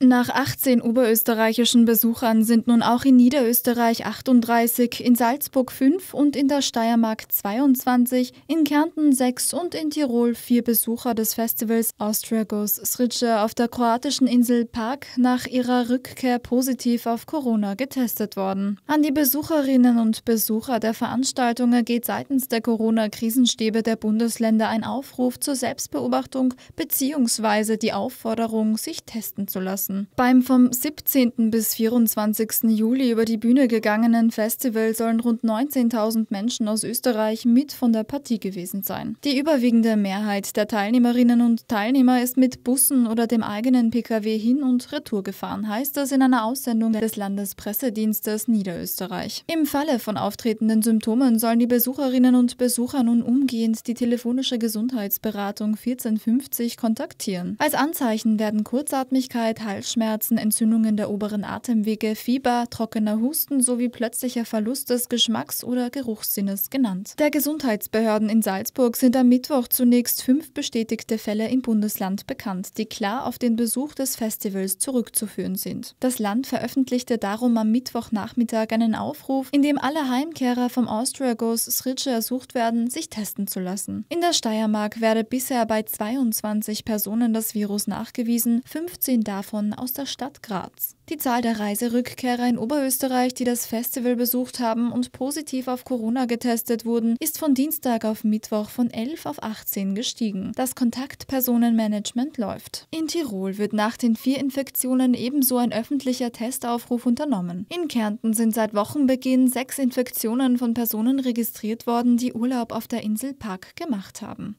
Nach 18 oberösterreichischen Besuchern sind nun auch in Niederösterreich 38, in Salzburg 5 und in der Steiermark 22, in Kärnten 6 und in Tirol 4 Besucher des Festivals Austria Goes Sritsche auf der kroatischen Insel Park nach ihrer Rückkehr positiv auf Corona getestet worden. An die Besucherinnen und Besucher der Veranstaltungen geht seitens der Corona-Krisenstäbe der Bundesländer ein Aufruf zur Selbstbeobachtung bzw. die Aufforderung, sich testen zu lassen lassen. Beim vom 17. bis 24. Juli über die Bühne gegangenen Festival sollen rund 19.000 Menschen aus Österreich mit von der Partie gewesen sein. Die überwiegende Mehrheit der Teilnehmerinnen und Teilnehmer ist mit Bussen oder dem eigenen Pkw hin und retour gefahren, heißt es in einer Aussendung des Landespressedienstes Niederösterreich. Im Falle von auftretenden Symptomen sollen die Besucherinnen und Besucher nun umgehend die telefonische Gesundheitsberatung 1450 kontaktieren. Als Anzeichen werden Kurzatmigkeit, Halsschmerzen, Entzündungen der oberen Atemwege, Fieber, trockener Husten sowie plötzlicher Verlust des Geschmacks- oder Geruchssinnes genannt. Der Gesundheitsbehörden in Salzburg sind am Mittwoch zunächst fünf bestätigte Fälle im Bundesland bekannt, die klar auf den Besuch des Festivals zurückzuführen sind. Das Land veröffentlichte darum am Mittwochnachmittag einen Aufruf, in dem alle Heimkehrer vom Austria Goes Sritsche ersucht werden, sich testen zu lassen. In der Steiermark werde bisher bei 22 Personen das Virus nachgewiesen, 15 davon davon aus der Stadt Graz. Die Zahl der Reiserückkehrer in Oberösterreich, die das Festival besucht haben und positiv auf Corona getestet wurden, ist von Dienstag auf Mittwoch von 11 auf 18 gestiegen. Das Kontaktpersonenmanagement läuft. In Tirol wird nach den vier Infektionen ebenso ein öffentlicher Testaufruf unternommen. In Kärnten sind seit Wochenbeginn sechs Infektionen von Personen registriert worden, die Urlaub auf der Insel Park gemacht haben.